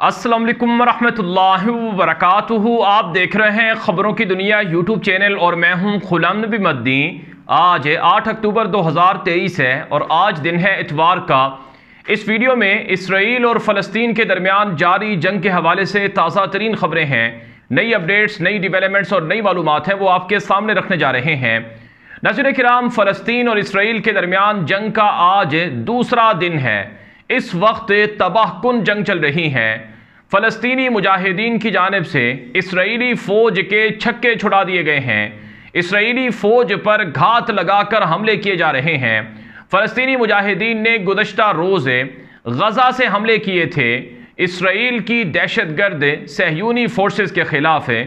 अस्सलाम वालेकुम वरहमतुल्लाहि वबरकातुहू। आप देख रहे हैं ख़बरों की दुनिया यूट्यूब चैनल और मैं हूँ खुलाम नबी मद्दी। आज 8 अक्टूबर 2023 है और आज दिन है इतवार का। इस वीडियो में इसराइल और फ़लस्तीन के दरमियान जारी जंग के हवाले से ताज़ा तरीन खबरें हैं। नई अपडेट्स, नई डिवेलपमेंट्स और नई मालूम हैं वो आपके सामने रखने जा रहे हैं। नज़र कराम फ़लस्तीन और इसराइल के दरमियान जंग का आज दूसरा दिन है। इस वक्त तबाहकुन जंग चल रही है? फ़लस्तनी मुजाहिदीन की जानब से इसराइली फ़ौज के छक्के छुड़ा दिए गए हैं। इसराइली फ़ौज पर घात लगाकर हमले किए जा रहे हैं। फ़लस्तनी मुजाहिदीन ने गुजशत रोज़ गज़ा से हमले किए थे। इसराइल की दहशत गर्द सहयूनी फोर्सेस के ख़िलाफ़ है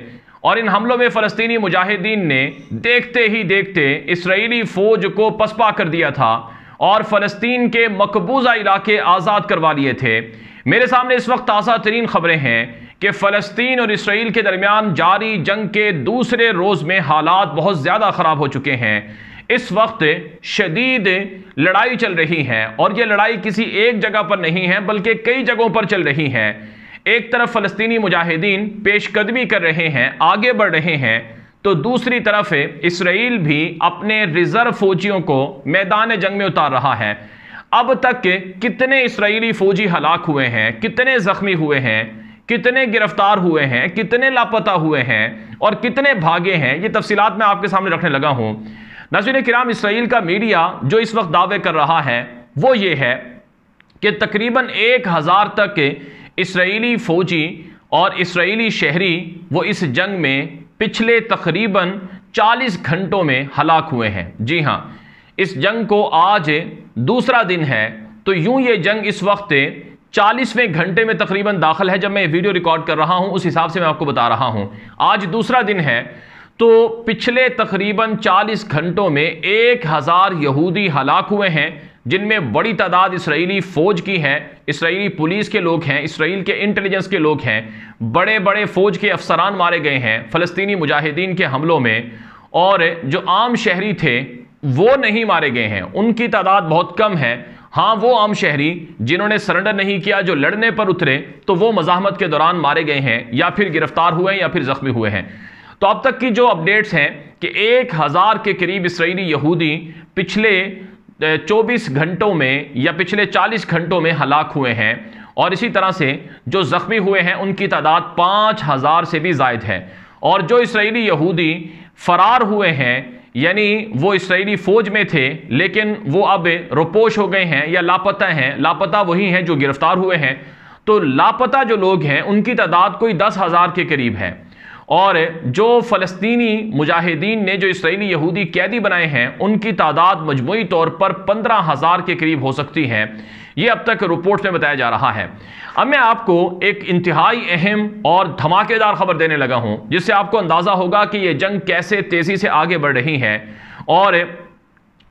और इन हमलों में फ़लस्तनी मुजाहिदीन ने देखते ही देखते इसराइली फ़ौज को पसपा कर दिया था। और फ़लस्तीन के मकबूजा इलाके आज़ाद करवा लिए थे। मेरे सामने इस वक्त ताज़ा तरीन खबरें हैं कि फ़लस्तीन और इसराइल के दरमियान जारी जंग के दूसरे रोज़ में हालात बहुत ज़्यादा ख़राब हो चुके हैं। इस वक्त शदीद लड़ाई चल रही है और ये लड़ाई किसी एक जगह पर नहीं है, बल्कि कई जगहों पर चल रही है। एक तरफ़ फ़लस्तीनी मुजाहिदीन पेशकदमी कर रहे हैं, आगे बढ़ रहे हैं। तो दूसरी तरफ़ इसराइल भी अपने रिज़र्व फौजियों को मैदान जंग में उतार रहा है। अब तक के कितने इसराइली फौजी हलाक हुए हैं, कितने जख्मी हुए हैं, कितने गिरफ़्तार हुए हैं, कितने लापता हुए हैं और कितने भागे हैं, ये तफसीलात मैं आपके सामने रखने लगा हूँ। नजीर कराम, इसराइल का मीडिया जो इस वक्त दावे कर रहा है, वो ये है कि तकरीबन एक हज़ार तक इसराइली फ़ौजी और इसराइली शहरी वो इस जंग में पिछले तकरीबन 40 घंटों में हलाक हुए हैं। जी हाँ इस जंग को आज दूसरा दिन है तो यूँ ये जंग इस वक्त चालीसवें घंटे में तकरीबन दाखिल है। जब मैं वीडियो रिकॉर्ड कर रहा हूँ, उस हिसाब से मैं आपको बता रहा हूँ। आज दूसरा दिन है तो पिछले तकरीबन 40 घंटों में एक हज़ार यहूदी हलाक हुए हैं। जिनमें बड़ी तादाद इसराइली फ़ौज की है, इसराइली पुलिस के लोग हैं, इसराइल के इंटेलिजेंस के लोग हैं बड़े बड़े फ़ौज के अफसरान मारे गए हैं, फ़लस्तनी मुजाहिदीन के हमलों में, और जो आम शहरी थे, वो नहीं मारे गए हैं। उनकी तादाद बहुत कम है। हाँ वो आम शहरी, जिन्होंने सरेंडर नहीं किया, जो लड़ने पर उतरे तो वो मजामत के दौरान मारे गए हैं, या फिर गिरफ़्तार हुए हैं, या फिर ज़ख्मी हुए हैं। तो अब तक की जो अपडेट्स हैं कि एक हज़ार के करीब इसराइली यहूदी पिछले 24 घंटों में या पिछले 40 घंटों में हलाक हुए हैं और इसी तरह से जो ज़ख्मी हुए हैं, उनकी तादाद पाँच हज़ार से भी जायद है। और जो इसराइली यहूदी फ़रार हुए हैं, यानी वो इसराइली फ़ौज में थे, लेकिन वो अब रोपोश हो गए हैं या लापता हैं। लापता वही हैं जो गिरफ़्तार हुए हैं। तो लापता जो लोग हैं, उनकी तादाद कोई दस हज़ार के करीब है। और जो फ़लस्तनी मुजाहिदीन ने, जो इसराइली यहूदी कैदी बनाए हैं, उनकी तादाद मजमू तौर पर पंद्रह हज़ार के करीब हो सकती है। ये अब तक रिपोर्ट में बताया जा रहा है। अब मैं आपको एक इंतहाई अहम और धमाकेदार खबर देने लगा हूँ, जिससे आपको अंदाज़ा होगा कि यह जंग कैसे तेज़ी से आगे बढ़ रही है। और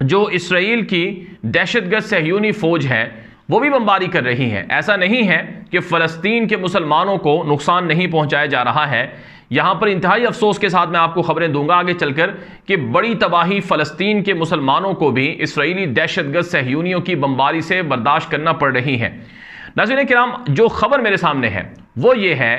जो इसराइल की दहशतगर्द सहयूनी फ़ौज है, वो भी बमबारी कर रही है। ऐसा नहीं है कि फ़लस्तीन के मुसलमानों को नुकसान नहीं पहुँचाया जा रहा है। यहाँ पर इंतहाई अफसोस के साथ मैं आपको खबरें दूँगा आगे चलकर कि बड़ी तबाही फ़लस्तीन के मुसलमानों को भी इसराइली दहशतगर्द सहयूनियों की बमबारी से बर्दाश्त करना पड़ रही है। नाजिन कराम, जो खबर मेरे सामने है, वो ये है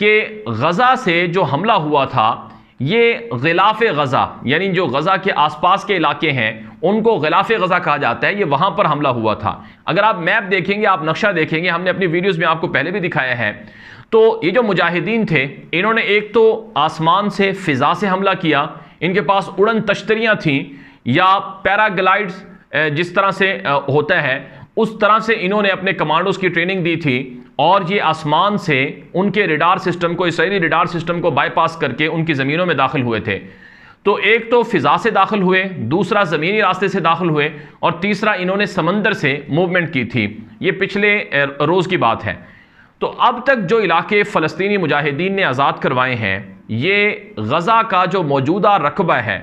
कि गज़ा से जो हमला हुआ था, ये गिलाफ गज़ा, यानी जो गज़ा के आसपास के इलाके हैं, उनको गिलाफ गज़ा कहा जाता है, ये वहाँ पर हमला हुआ था। अगर आप मैप देखेंगे, आप नक्शा देखेंगे, हमने अपनी वीडियोज़ में आपको पहले भी दिखाया है तो ये जो मुजाहिदीन थे, इन्होंने एक तो आसमान से फ़िज़ा से हमला किया, इनके पास उड़न तश्तरियाँ थीं, या पैराग्लाइड्स जिस तरह से होता है, उस तरह से इन्होंने अपने कमांडोज की ट्रेनिंग दी थी, और ये आसमान से उनके रिडार सिस्टम को, इसराइली रिडार सिस्टम को बाईपास करके उनकी ज़मीनों में दाखिल हुए थे। तो एक तो फ़िज़ा से दाखिल हुए, दूसरा ज़मीनी रास्ते से दाखिल हुए, और तीसरा इन्होंने समंदर से मूवमेंट की थी। ये पिछले रोज़ की बात है। तो अब तक जो इलाके फ़लस्तनी मुजाहिदीन ने आज़ाद करवाए हैं, ये गज़ा का जो मौजूदा रकबा है,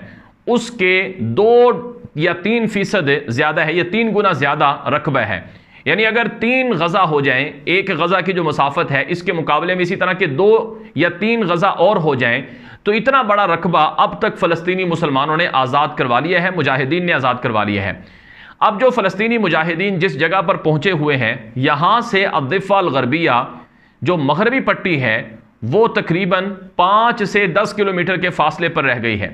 उसके दो या तीन फ़ीसद ज़्यादा है, या तीन गुना ज़्यादा रकबा है। यानी अगर तीन गज़ा हो जाएँ, एक गज़ा की जो मुसाफत है, इसके मुकाबले में इसी तरह के दो या तीन गज़ा और हो जाएँ तो इतना बड़ा रकबा अब तक फ़लस्तनी मुसलमानों ने आज़ाद करवा लिया है, मुजाहिदीन ने आज़ाद करवा लिया है। अब जो फ़लस्तनी मुजाहिदीन जिस जगह पर पहुँचे हुए हैं, यहाँ से अदिफ़ाल गरबिया, जो मगरबी पट्टी है, वो तकरीबन पाँच से दस किलोमीटर के फासले पर रह गई है।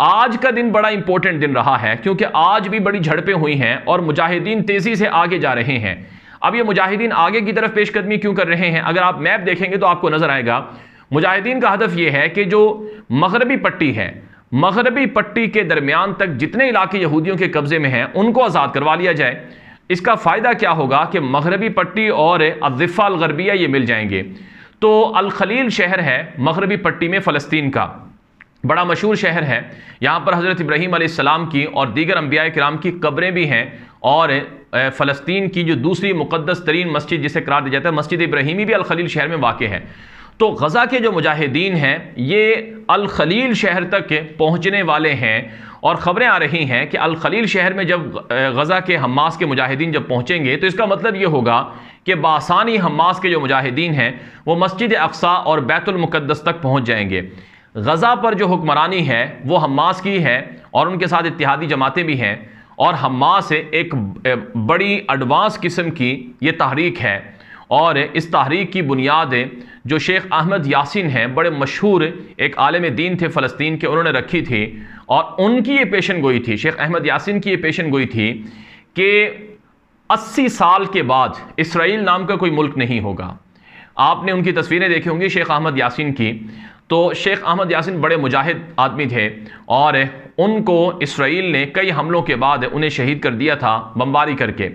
आज का दिन बड़ा इंपॉर्टेंट दिन रहा है, क्योंकि आज भी बड़ी झड़पें हुई हैं और मुजाहिदीन तेज़ी से आगे जा रहे हैं। अब ये मुजाहिदीन आगे की तरफ़ पेशकदमी क्यों कर रहे हैं? अगर आप मैप देखेंगे तो आपको नज़र आएगा। मुजाहिदीन का हदफ यह है कि जो मगरबी पट्टी है मगरबी पट्टी के दरमियान तक जितने इलाके यहूदियों के कब्जे में हैं, उनको आज़ाद करवा लिया जाए। इसका फ़ायदा क्या होगा कि मगरबी पट्टी और अज़िफ़ा अलगरबिया ये मिल जाएँगे। तो अलखलील शहर है मगरबी पट्टी में फ़लस्तीन का। बड़ा मशहूर शहर है। यहाँ पर हज़रत इब्राहीम सलाम की और दीगर अम्बिया कराम की कब्रें भी हैं और फ़लस्तीन की जो दूसरी मुक़दस तरीन मस्जिद जिसे करार दिया जाता है, मस्जिद इब्राहिमी भी अलखलील शहर में वाक़ है। तो गज़ा के जो मुजाहिदीन हैं, ये अल खलील शहर तक पहुँचने वाले हैं। और ख़बरें आ रही हैं कि अल खलील शहर में जब गज़ा के हमास के मुजाहिदीन जब पहुँचेंगे तो इसका मतलब ये होगा कि बासानी हमास के जो मुजाहिदीन हैं, वो मस्जिद अक्सा और बैतुलमुक़दस तक पहुँच जाएँगे। गज़ा पर जो हुक्मरानी है, वो हमास की है और उनके साथ इतिहादी जमातें भी हैं। और हमास एक बड़ी एडवांस किस्म की ये तहरीक है। और इस तहरीक की बुनियाद जो शेख अहमद यासिन हैं, बड़े मशहूर एक आलम दीन थे फ़लस्तीन के, उन्होंने रखी थी। और उनकी ये पेशन गोई थी, शेख अहमद यासिन की ये पेशन गोई थी कि 80 साल के बाद इसराइल नाम का कोई मुल्क नहीं होगा। आपने उनकी तस्वीरें देखी होंगी शेख अहमद यासिन की। तो शेख अहमद यासिन बड़े मुजाहिद आदमी थे और उनको इसराइल ने कई हमलों के बाद उन्हें शहीद कर दिया था, बमबारी करके।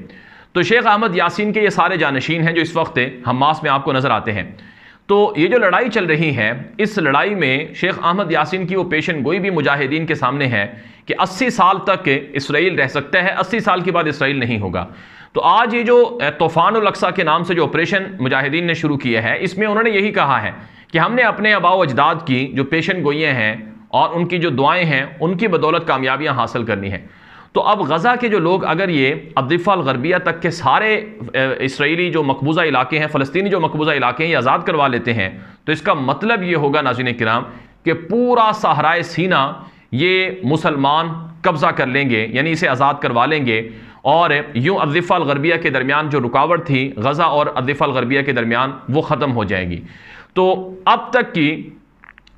तो शेख अहमद यासिन के ये सारे जानशीन हैं जो इस वक्त हमास में आपको नज़र आते हैं। तो ये जो लड़ाई चल रही है, इस लड़ाई में शेख अहमद यासिन की वो पेशन गोई भी मुजाहिदीन के सामने है कि 80 साल तक इसराइल रह सकता है 80 साल के बाद इसराइल नहीं होगा। तो आज ये जो तूफ़ान उलक्सा के नाम से जो ऑपरेशन मुजाहिदीन ने शुरू किया है, इसमें उन्होंने यही कहा है कि हमने अपने अबाव अजदाद की जो पेशन गोइयाँ हैं और उनकी जो दुआएँ हैं, उनकी बदौलत कामयाबियाँ हासिल करनी है। तो अब गज़ा के जो लोग, अगर ये अब्दिफ़ा गरबिया तक के सारे इसराइली जो मकबूजा इलाके हैं, फ़लस्तनी जो मकबूजा इलाके हैं, ये आज़ाद करवा लेते हैं तो इसका मतलब ये होगा नाजिन कराम, कि पूरा सहराए सीना ये मुसलमान कब्ज़ा कर लेंगे, यानी इसे आज़ाद करवा लेंगे, और यूँ अब्दिफ़ा गरबिया के दरमियान जो रुकावट थी, गज़ा और अब्दिफ़ा गरबिया के दरमियान, वो ख़त्म हो जाएगी। तो अब तक की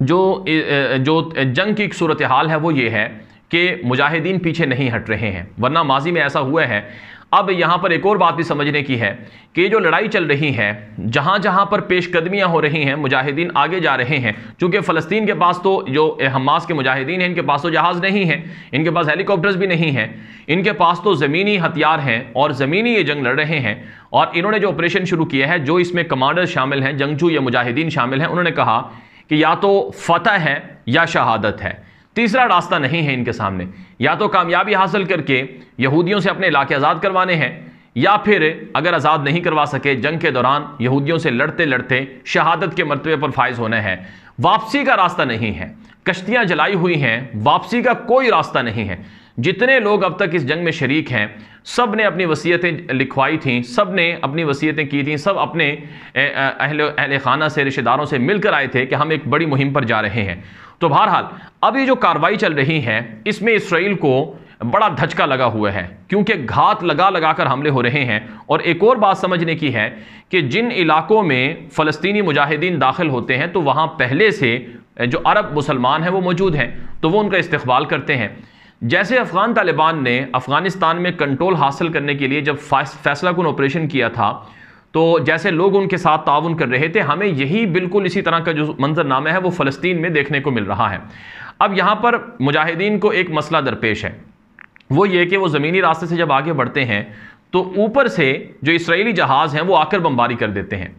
जो जो जंग की सूरत हाल है, वो ये है कि मुजाहिदीन पीछे नहीं हट रहे हैं, वरना माजी में ऐसा हुआ है। अब यहाँ पर एक और बात भी समझने की है कि जो लड़ाई चल रही है, जहाँ जहाँ पर पेशकदमियाँ हो रही हैं, मुजाहिदीन आगे जा रहे हैं। चूँकि फ़लस्तीन के पास तो जो हमास के मुजाहिदीन हैं, इनके पास तो जहाज़ नहीं है, इनके पास हेलीकॉप्टर्स भी नहीं हैं, इनके पास तो ज़मीनी हथियार हैं और ज़मीनी ये जंग लड़ रहे हैं। और इन्होंने जो ऑपरेशन शुरू किया है, जो इसमें कमांडर शामिल हैं, जंगजू या मुजाहिदीन शामिल हैं, उन्होंने कहा कि या तो फ़तह है या शहादत है। तीसरा रास्ता नहीं है इनके सामने। या तो कामयाबी हासिल करके यहूदियों से अपने इलाके आज़ाद करवाने हैं, या फिर अगर आज़ाद नहीं करवा सके, जंग के दौरान यहूदियों से लड़ते लड़ते शहादत के मरतबे पर फायज होना है। वापसी का रास्ता नहीं है। कश्तियाँ जलाई हुई हैं, वापसी का कोई रास्ता नहीं है। जितने लोग अब तक इस जंग में शरीक हैं, सबने अपनी वसीयतें लिखवाई थी, सबने अपनी वसीयतें की थी, सब अपने अहल अहल खाना से, रिश्तेदारों से मिलकर आए थे कि हम एक बड़ी मुहिम पर जा रहे हैं। तो बहरहाल अब ये जो कार्रवाई चल रही है, इसमें इसराइल को बड़ा धचका लगा हुआ है, क्योंकि घात लगा लगा कर हमले हो रहे हैं। और एक और बात समझने की है कि जिन इलाकों में फ़लस्तनी मुजाहिदीन दाखिल होते हैं तो वहाँ पहले से जो अरब मुसलमान हैं, वो मौजूद हैं तो वो उनका इस्तकबाल करते हैं। जैसे अफ़गान तालिबान ने अफ़गानिस्तान में कंट्रोल हासिल करने के लिए जब फैसला कन ऑपरेशन किया था तो जैसे लोग उनके साथ ताउन कर रहे थे, हमें यही बिल्कुल इसी तरह का जो मंजरनामा है, वो फ़लस्तीन में देखने को मिल रहा है। अब यहाँ पर मुजाहिदीन को एक मसला दरपेश है। वो ये कि वो ज़मीनी रास्ते से जब आगे बढ़ते हैं तो ऊपर से जो इसराइली जहाज़ हैं, वो आकर बमबारी कर देते हैं।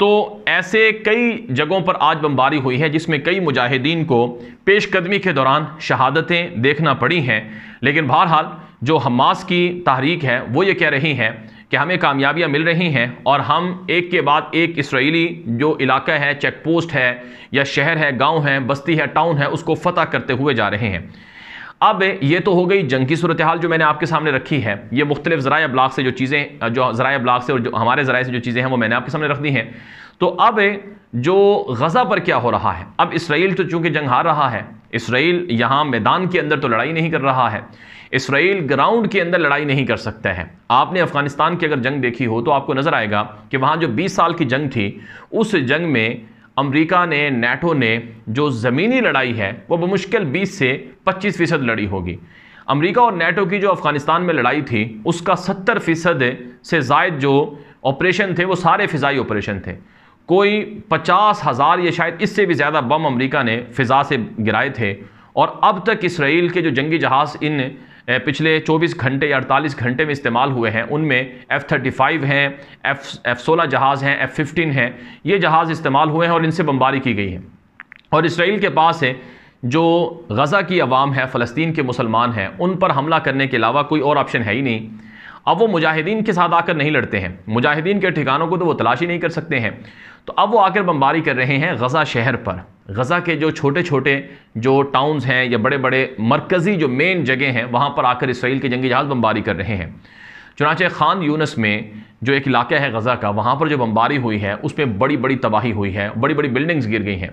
तो ऐसे कई जगहों पर आज बमबारी हुई है, जिसमें कई मुजाहिदीन को पेशकदमी के दौरान शहादतें देखना पड़ी हैं। लेकिन बहरहाल, जो हमास की तहरीक है, वो ये कह रही है कि हमें कामयाबियाँ मिल रही हैं और हम एक के बाद एक इसराइली जो इलाका है चेक पोस्ट है या शहर है, गाँव है, बस्ती है टाउन है, उसको फतह करते हुए जा रहे हैं। अब ये तो हो गई जंग की सूरत हाल जो मैंने आपके सामने रखी है। ये मुख्तलिफ़ ज़राया ब्लाक से जो चीज़ें, जो ज़राया ब्लाक से और जो हमारे ज़राए से जो चीज़ें हैं वो मैंने आपके सामने रख दी हैं। तो अब जो गज़ा पर क्या हो रहा है? अब इसराइल तो चूँकि जंग हार रहा है इसराइल यहाँ मैदान के अंदर तो लड़ाई नहीं कर रहा है, इसराइल ग्राउंड के अंदर लड़ाई नहीं कर सकता है। आपने अफ़गानिस्तान की अगर जंग देखी हो तो आपको नज़र आएगा कि वहाँ जो 20 साल की जंग थी, उस जंग में अमेरिका ने, नेटो ने जो ज़मीनी लड़ाई है, वो बमुश्किल 20 से 25 फ़ीसद लड़ी होगी। अमेरिका और नेटो की जो अफ़गानिस्तान में लड़ाई थी, उसका 70 फ़ीसद से जायद जो ऑपरेशन थे, वो सारे फ़िज़ाई ऑपरेशन थे। कोई पचास हज़ार या शायद इससे भी ज़्यादा बम अमेरिका ने फ़िज़ा से गिराए थे। और अब तक इसराइल के जो जंगी जहाज़ इन पिछले 24 घंटे या 48 घंटे में इस्तेमाल हुए हैं, उनमें एफ़ थर्टी फाइव हैं एफ़ एफ़ सोलह जहाज़ हैं एफ़ फिफ्टीन हैं, ये जहाज़ इस्तेमाल हुए हैं और इनसे बमबारी की गई है। और इसराइल के पास है जो गज़ा की आवाम है, फ़लस्तीन के मुसलमान हैं, उन पर हमला करने के अलावा कोई और ऑप्शन है ही नहीं। अब वो मुजाहिदीन के साथ आकर नहीं लड़ते हैं। मुजाहिदीन के ठिकानों को तो वो तलाशी नहीं कर सकते हैं। तो अब वो आकर बमबारी कर रहे हैं गज़ा शहर पर। गज़ा के जो छोटे छोटे जो टाउन्स हैं या बड़े बड़े मरकज़ी जो मेन जगह हैं, वहाँ पर आकर इसराइल के जंगी जहाज़ बमबारी कर रहे हैं। चुनाचे खान यूनस में जो एक इलाका है गज़ा का, वहाँ पर जो बमबारी हुई है, उसमें बड़ी बड़ी तबाही हुई है बड़ी बड़ी बिल्डिंग्स गिर गई हैं।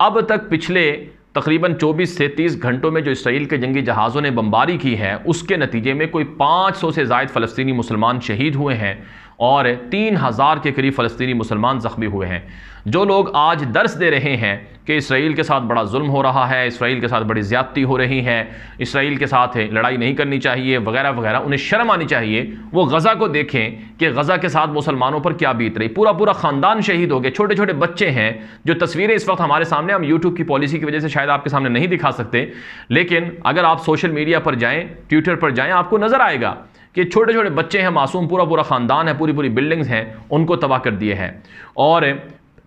अब तक पिछले तकरीबन 24 से 30 घंटों में जो इसराइल के जंगी जहाज़ों ने बमबारी की है, उसके नतीजे में कोई 500 से जायद फ़लस्तनी मुसलमान शहीद हुए हैं। और तीन हज़ार के करीब फ़लस्तनी मुसलमान ज़ख्मी हुए हैं। जो लोग आज दर्स दे रहे हैं कि इसराइल के साथ बड़ा जुल्म हो रहा है, इसराइल के साथ बड़ी ज़्यादती हो रही है, इसराइल के साथ लड़ाई नहीं करनी चाहिए, वगैरह वगैरह, उन्हें शर्म आनी चाहिए, वो गज़ा को देखें कि गज़ा के साथ मुसलमानों पर क्या बीत रही। पूरा पूरा ख़ानदान शहीद हो गए छोटे छोटे बच्चे हैं, जो तस्वीरें इस वक्त हमारे सामने, हम यूट्यूब की पॉलिसी की वजह से शायद आपके सामने नहीं दिखा सकते, लेकिन अगर आप सोशल मीडिया पर जाएँ, ट्विटर पर जाएँ, आपको नज़र आएगा कि छोटे छोटे बच्चे हैं, मासूम पूरा पूरा ख़ानदान है पूरी पूरी बिल्डिंग्स हैं, उनको तबाह कर दिए हैं। और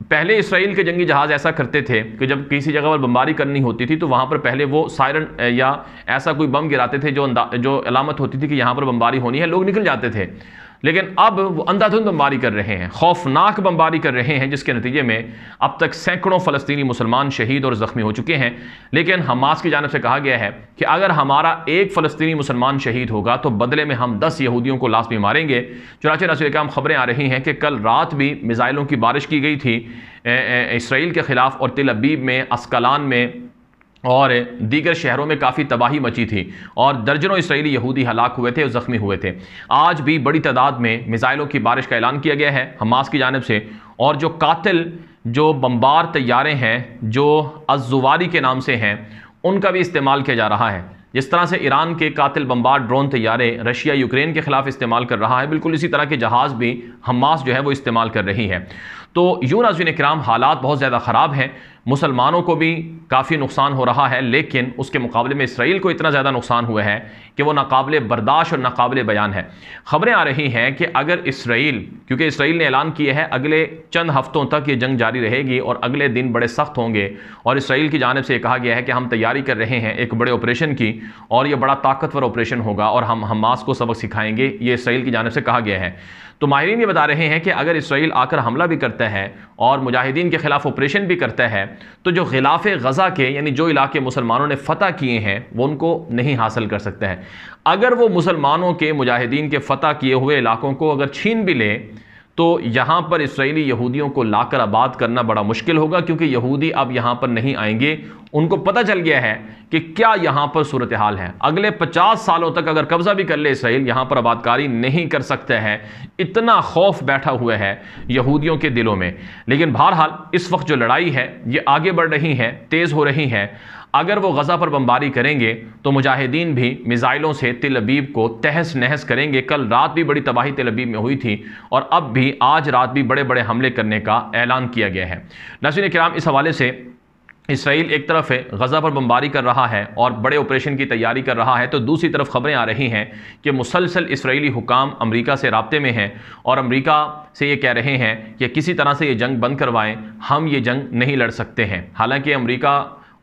पहले इसराइल के जंगी जहाज़ ऐसा करते थे कि जब किसी जगह पर बमबारी करनी होती थी तो वहाँ पर पहले वो सायरन या ऐसा कोई बम गिराते थे जो जो अलामत होती थी कि यहाँ पर बमबारी होनी है, लोग निकल जाते थे। लेकिन अब वो अंधाधुंध बमबारी कर रहे हैं, खौफनाक बमबारी कर रहे हैं, जिसके नतीजे में अब तक सैकड़ों फ़लस्तनी मुसलमान शहीद और ज़ख्मी हो चुके हैं। लेकिन हमास की जानब से कहा गया है कि अगर हमारा एक फ़लस्तनी मुसलमान शहीद होगा तो बदले में हम दस यहूदियों को लाजमी मारेंगे। चुनाचे रसोल खबरें आ रही हैं कि कल रात भी मिज़ाइलों की बारिश की गई थी इसराइल के ख़िलाफ़ और तिल अबीब में, अस्कलान में और दीगर शहरों में काफ़ी तबाही मची थी और दर्जनों इसराइली यहूदी हलाक हुए थे और ज़ख्मी हुए थे। आज भी बड़ी तादाद में मिज़ाइलों की बारिश का ऐलान किया गया है। हमास की जानब से और जो कातिल, जो बम्बार तैयारे हैं, जो अजुवारी के नाम से हैं, उनका भी इस्तेमाल किया जा रहा है। जिस तरह से ईरान के कातिल बम्बार ड्रोन तैयारे रशिया, यूक्रेन के ख़िलाफ़ इस्तेमाल कर रहा है, बिल्कुल इसी तरह के जहाज़ भी हमास जो है वो इस्तेमाल कर रही है। तो यूँ नाजिन कराम हालात बहुत ज़्यादा ख़राब हैं। मुसलमानों को भी काफ़ी नुकसान हो रहा है, लेकिन उसके मुकाबले में इसराइल को इतना ज़्यादा नुकसान हुआ है कि वो नाकबिल बर्दाश्त और नाकबिल बयान है। ख़बरें आ रही हैं कि अगर इसराइल, क्योंकि इसराइल ने ऐलान किया है, अगले चंद हफ्तों तक ये जंग जारी रहेगी और अगले दिन बड़े सख्त होंगे। और इसराइल की जानब से कहा गया है कि हम तैयारी कर रहे हैं एक बड़े ऑपरेशन की, और ये बड़ा ताकतवर ऑपरेशन होगा और हम हमास को सबक सिखाएँगे, ये इसराइल की जानब से कहा गया है। तो माहरीन ये बता रहे हैं कि अगर इसराइल आकर हमला भी करता है और मुजाहिदीन के ख़िलाफ़ ऑपरेशन भी करता है तो जो ख़िलाफ़ गज़ा के, यानी जो इलाके मुसलमानों ने फ़तह किए हैं, वो उनको नहीं हासिल कर सकते हैं। अगर वो मुसलमानों के, मुजाहिदीन के फ़तह किए हुए इलाकों को अगर छीन भी ले तो यहाँ पर इसराइली यहूदियों को लाकर आबाद करना बड़ा मुश्किल होगा, क्योंकि यहूदी अब यहाँ पर नहीं आएँगे। उनको पता चल गया है कि क्या यहाँ पर सूरत हाल है। अगले 50 सालों तक अगर कब्जा भी कर ले इसराइल, यहाँ पर आबादकारी नहीं कर सकते हैं। इतना खौफ बैठा हुआ है यहूदियों के दिलों में। लेकिन बहरहाल, इस वक्त जो लड़ाई है, ये आगे बढ़ रही है, तेज़ हो रही है। अगर वो गज़ा पर बमबारी करेंगे तो मुजाहिदीन भी मिज़ाइलों से तिल अबीब को तहस नहस करेंगे। कल रात भी बड़ी तबाही तिल अबीब में हुई थी और अब भी आज रात भी बड़े बड़े हमले करने का ऐलान किया गया है। नसीन कराम, इस हवाले से इसराइल एक तरफ़ है, गज़ा पर बमबारी कर रहा है और बड़े ऑपरेशन की तैयारी कर रहा है तो दूसरी तरफ़ खबरें आ रही हैं कि मुसलसल इसराइली हुकाम अमरीका से रबते में हैं और अमरीका से ये कह रहे हैं कि किसी तरह से ये जंग बंद करवाएँ, हम ये जंग नहीं लड़ सकते हैं। हालाँकि अमरीका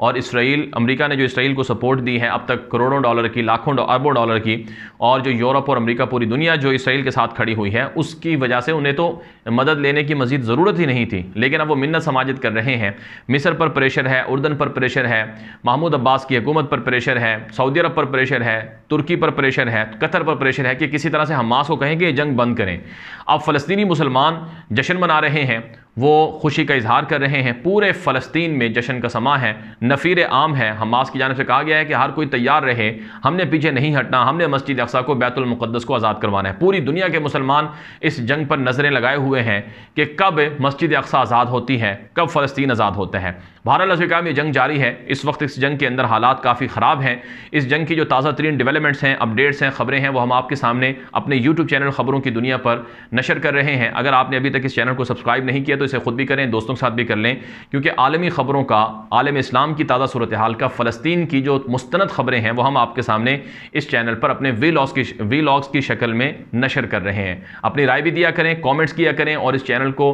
और इसराइल, अमेरिका ने जो इसराइल को सपोर्ट दी है, अब तक करोड़ों डॉलर की, लाखों अरबों डॉलर की, और जो यूरोप और अमेरिका पूरी दुनिया जो इसराइल के साथ खड़ी हुई है, उसकी वजह से उन्हें तो मदद लेने की मजीद ज़रूरत ही नहीं थी। लेकिन अब वो मिन्नत समाजत कर रहे हैं। मिस्र पर प्रेशर है, उर्दन पर प्रेशर है, महमूद अब्बास की हुकूमत पर प्रेशर है, सऊदी अरब पर प्रेशर है, तुर्की पर प्रेशर है, कतर पर प्रेशर है कि किसी तरह से हमास को कहें कि ये जंग बंद करें। अब फ़लस्तनी मुसलमान जश्न मना रहे हैं वो खुशी का इजहार कर रहे हैं। पूरे फ़लस्तीन में जश्न का समा है, नफ़ीर आम है। हमास की जानब से कहा गया है कि हर कोई तैयार रहे। हमने पीछे नहीं हटना, हमने मस्जिद अक्सा को बैतुलमुक़दस को आज़ाद करवाना है। पूरी दुनिया के मुसलमान इस जंग पर नज़रें लगाए हुए हैं कि कब मस्जिद अक्सा आज़ाद होती है, कब फ़लस्तीन आज़ाद होता है। भारत ये जंग जारी है। इस वक्त इस जंग के अंदर हालात काफ़ी ख़राब हैं। इस जंग की जो ताज़ा तरीन डेवलपमेंट्स हैं अपडेट्स हैं, ख़बरें हैं, वो हम आपके सामने अपने यूट्यूब चैनल ख़बरों की दुनिया पर नशर कर रहे हैं। अगर आपने अभी तक इस चैनल को सब्सक्राइब नहीं किया तो इसे खुद भी करें, दोस्तों के साथ भी कर लें, क्योंकि आलमी ख़बरों का, आलम इस्लाम की ताज़ा सूरत हाल का, फ़लस्तीन की जो मुस्तनद ख़बरें हैं, वो हम आपके सामने इस चैनल पर अपने वी लॉग्स की वी लॉग्स की शक्ल में नशर कर रहे हैं। अपनी राय भी दिया करें कॉमेंट्स किया करें, और इस चैनल को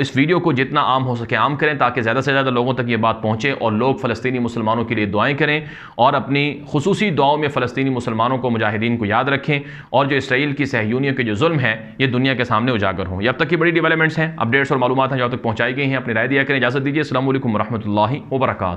इस वीडियो को जितना आम हो सके आम करें, ताकि ज़्यादा से ज़्यादा लोगों तक ये बात पहुँचे और लोग फ़लस्तनी मुसलमानों के लिए दुआएँ करें और अपनी खसूसी दुआओं में फ़लस्तनी मुसलमानों को मुजाहिदीन को याद रखें और जो इसराइल की सहयूनियों के जो जुल्म है, ये दुनिया के सामने उजागर हों। अब तक की बड़ी डेवलपमेंट्स हैं। अपडेट्स और मालूम हैं जहाँ तक पहुँचाई गई हैं। अपनी राय दिया करें। इजाज़त दीजिए। असल वरहमल वर्का